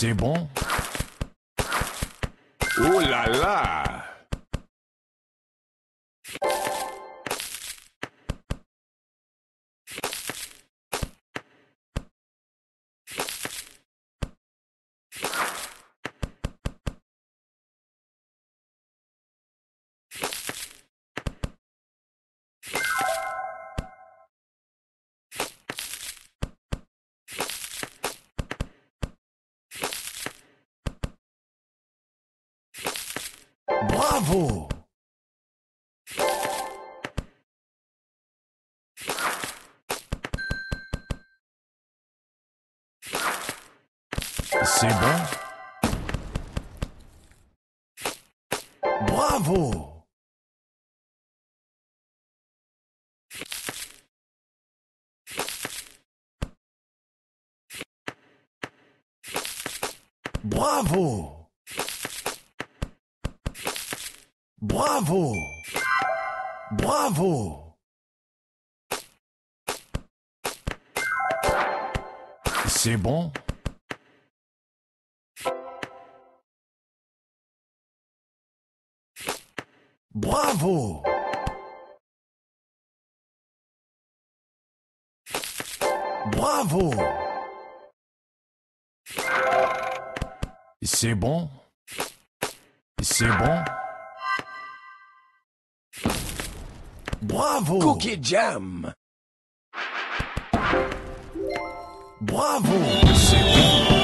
C'est bon. Oh là là Bravo! C'est bon? Bravo! Bravo Bravo. Bravo. C'est bon? Bravo. Bravo. C'est bon? C'est bon? Bravo. Cookie Jam. Bravo. C'est bon